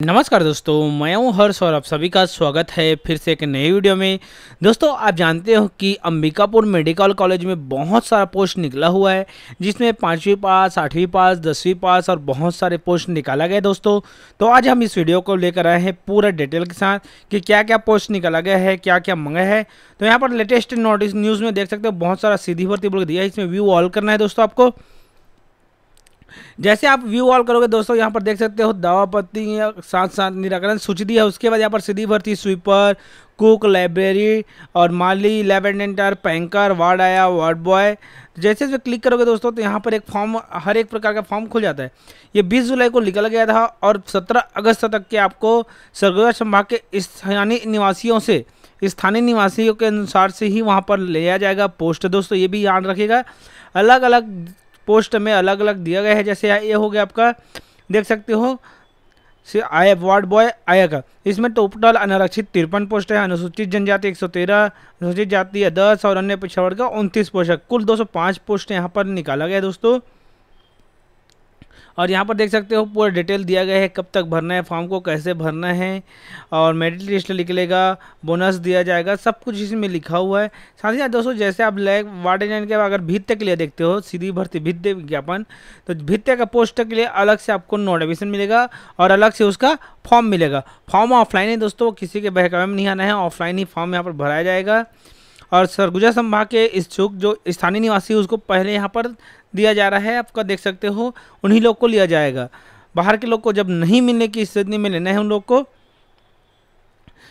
नमस्कार दोस्तों, मैं हूँ हर्ष और आप सभी का स्वागत है फिर से एक नई वीडियो में। दोस्तों, आप जानते हो कि अंबिकापुर मेडिकल कॉलेज में बहुत सारा पोस्ट निकला हुआ है, जिसमें पाँचवीं पास, आठवीं पास, दसवीं पास और बहुत सारे पोस्ट निकाला गया दोस्तों। तो आज हम इस वीडियो को लेकर आए हैं पूरा डिटेल के साथ कि क्या क्या पोस्ट निकाला गया है क्या क्या मंगा है। तो यहाँ पर लेटेस्ट नोटिस, न्यूज़ में देख सकते हो, बहुत सारा सीधी भर्ती बोल दिया है, इसमें व्यू ऑल करना है दोस्तों आपको। जैसे आप व्यू ऑल करोगे दोस्तों, यहाँ पर देख सकते हो दवापत्ति साथ साथ निराकरण सूची दी है। उसके बाद यहाँ पर सीधी भर्ती स्वीपर कुक लाइब्रेरी और माली लैब पैंकर वार्ड आया वार्ड बॉय जैसे जैसे क्लिक करोगे दोस्तों तो यहाँ पर एक फॉर्म हर एक प्रकार का फॉर्म खुल जाता है। ये 20 जुलाई को निकल गया था और 17 अगस्त तक के आपको सरगुजा संभाग के स्थानीय निवासियों से, स्थानीय निवासियों के अनुसार से ही वहाँ पर लिया जाएगा पोस्ट दोस्तों, ये भी याद रखिएगा। अलग अलग पोस्ट में अलग अलग दिया गया है, जैसे ये हो गया आपका, देख सकते हो आय वार्ड बॉय आएगा इसमें टोटल अनारक्षित तिरपन पोस्ट है, अनुसूचित जनजाति 113 अनुसूचित जाति दस और अन्य पिछड़ा वर्ग का उनतीस पोस्ट है कुल 205 पोस्ट यहाँ पर निकाला गया दोस्तों। और यहाँ पर देख सकते हो पूरा डिटेल दिया गया है कब तक भरना है, फॉर्म को कैसे भरना है और मेरिट लिस्ट निकलेगा, बोनस दिया जाएगा, सब कुछ इसमें लिखा हुआ है। साथ ही साथ दोस्तों, जैसे आप लैग वार्ड एजेंट के अगर भित्ते के लिए देखते हो, सीधी भर्ती भित्ते विज्ञापन तो भित्ते का पोस्ट के लिए अलग से आपको नोटिफिकेशन मिलेगा और अलग से उसका फॉर्म मिलेगा। फॉर्म ऑफलाइन है दोस्तों, किसी के बहकावे में नहीं आना है ऑफलाइन ही फॉर्म यहाँ पर भराया जाएगा। और सरगुजा संभाग के इच्छुक जो स्थानीय निवासी उसको पहले यहाँ पर दिया जा रहा है। आपका देख सकते हो? उन्हीं लोग को लिया जाएगा। बाहर के लोग को जब नहीं मिलने की स्थिति में लेना है उन लोग को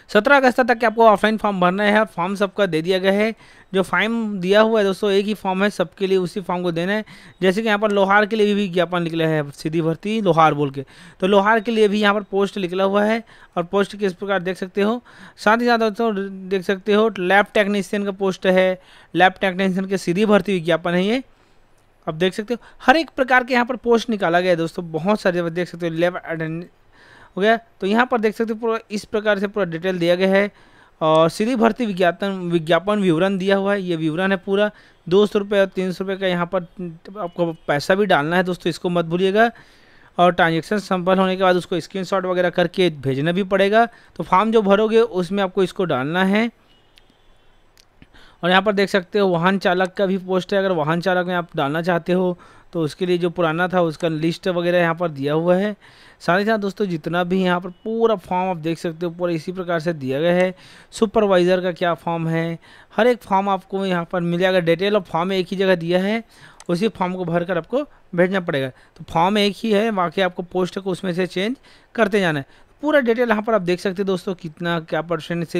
सत्रह अगस्त तक के आपको ऑफलाइन फॉर्म भरना है। फॉर्म सबका दे दिया गया है। जो फॉर्म दिया हुआ है दोस्तों, एक ही फॉर्म है, सबके लिए उसी फॉर्म को देना है। जैसे कि यहाँ पर लोहार के लिए भी विज्ञापन निकला है, सीधी भर्ती, लोहार बोल के। तो लोहार के लिए भी यहाँ पर पोस्ट निकला हुआ है और पोस्ट किस प्रकार देख सकते हो? साथ ही साथ दोस्तों, देख सकते हो लैब टेक्नीशियन का पोस्ट है। लैब टेक्नीशियन के सीधी भर्ती विज्ञापन है ये। अब देख सकते हो, हर एक प्रकार के यहाँ पर पोस्ट निकाला गया है दोस्तों। बहुत सारे देख सकते हो लैब हो गया। तो यहाँ पर देख सकते हो पूरा इस प्रकार से पूरा डिटेल दिया गया है और सीधी भर्ती विज्ञापन विज्ञापन विवरण दिया हुआ है। ये विवरण है पूरा। दो सौ रुपये और तीन सौ रुपये का यहाँ पर आपको पैसा भी डालना है दोस्तों, इसको मत भूलिएगा। और ट्रांजेक्शन संपन्न होने के बाद उसको स्क्रीनशॉट वगैरह करके भेजना भी पड़ेगा। तो फॉर्म जो भरोगे उसमें आपको इसको डालना है। और यहाँ पर देख सकते हो, वाहन चालक का भी पोस्ट है। अगर वाहन चालक में आप डालना चाहते हो तो उसके लिए जो पुराना था, उसका लिस्ट वगैरह यहाँ पर दिया हुआ है। साथ ही साथ दोस्तों, जितना भी यहाँ पर पूरा फॉर्म आप देख सकते हो, पूरा इसी प्रकार से दिया गया है। सुपरवाइज़र का क्या फॉर्म है? हर एक फॉर्म आपको यहाँ पर मिल जाएगा डिटेल ऑफ़ फॉर्म एक ही जगह दिया है, उसी फॉर्म को भर कर आपको भेजना पड़ेगा। तो फॉर्म एक ही है, बाकी आपको पोस्ट को उसमें से चेंज करते जाना है। पूरा डिटेल यहाँ पर आप देख सकते हैं दोस्तों कितना, क्या परसेंट से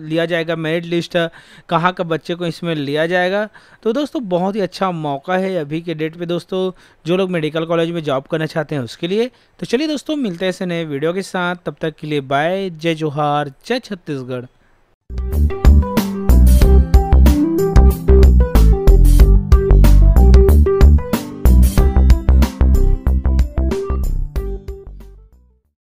लिया जाएगा मेरिट लिस्ट कहाँ का बच्चे को इसमें लिया जाएगा। तो दोस्तों बहुत ही अच्छा मौका है अभी के डेट पे दोस्तों, जो लोग मेडिकल कॉलेज में जॉब करना चाहते हैं उसके लिए। तो चलिए दोस्तों मिलते हैं ऐसे नए वीडियो के साथ, तब तक के लिए बाय जय जोहार, जय छत्तीसगढ़।